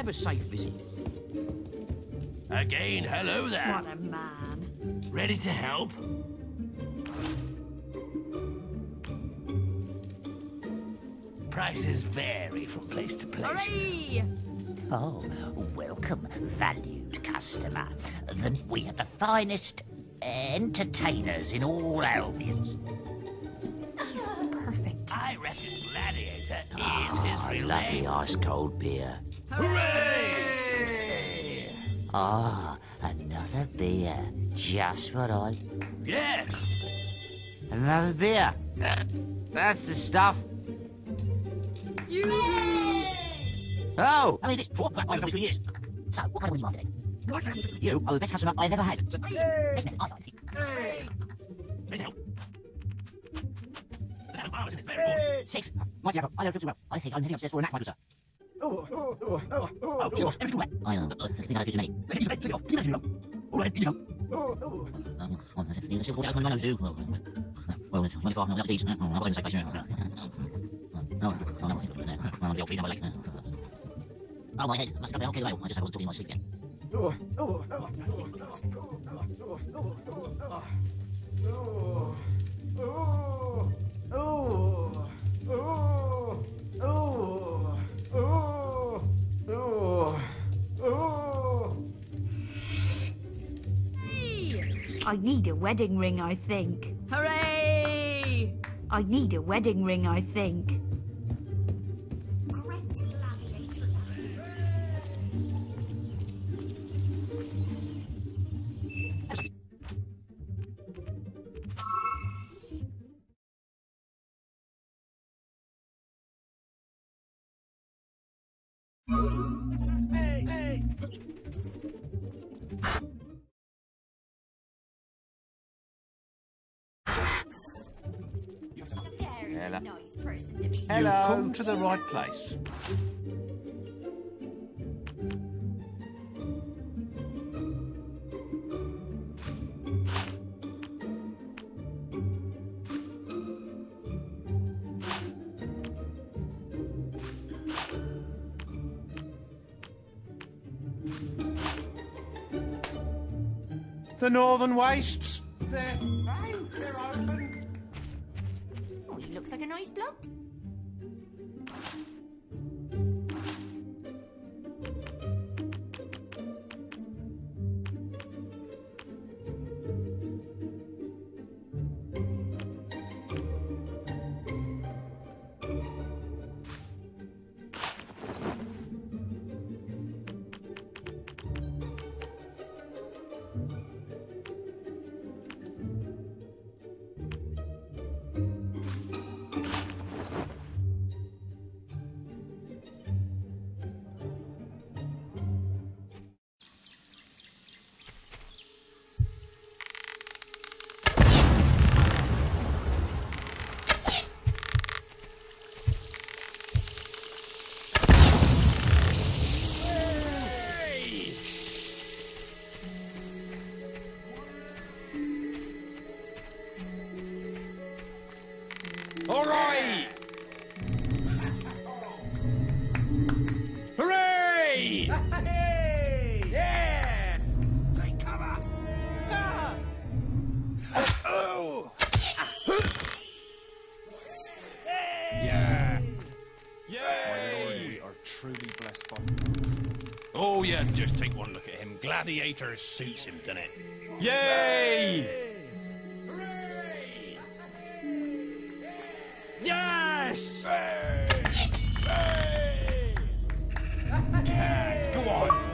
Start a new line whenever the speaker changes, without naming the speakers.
Have a safe visit.
Again, hello there.
What a man.
Ready to help? Prices vary from place to place.
Hooray!
Oh, welcome, valued customer. Then we have the finest entertainers in all Albions.
He's perfect.
I reckon Gladiator is his
I love the ice cold beer.
Hooray!
Ah, another beer. Just what I.
Yes!
Another beer. That's the stuff.
You.
Oh! How many is this? Four? Only three years. So, what kind of woman are? You are the best customer I've ever had. Best method I find.
Ready to help? Ready to help? Oh, it very good?
Six. Mighty Apple, I don't feel too well. I think I'm heading upstairs for a nap, Michael, sir.
Oh,
Tell you what, everything wet. I, uh, I think I had a few too many. Take it, take it off. Give it me, All right, here you go. Um, I'm going to still put it out from my nose, too. Well, well, it's 24, no, these. I'm not going to say patient. No, no, no, I'm on the old tree, no, my leg. Oh, my head. Must have been okay, well. I just I wasn't talking in my sleep yet.
I need a wedding ring, I think. Hooray! I need a wedding ring, I think.
There's a nice person to be
You've come to the right place. The Northern Wastes. They're. They're
Doktor Genois Plot?
All right! Hooray!
Hey! Yeah! Take cover! Ah! Oh!
Yeah.
We are truly blessed by.
Oh, yeah, just take one look at him. Gladiator suits him, doesn't it?
Yay!
Yes!
Bang! Dad, go on!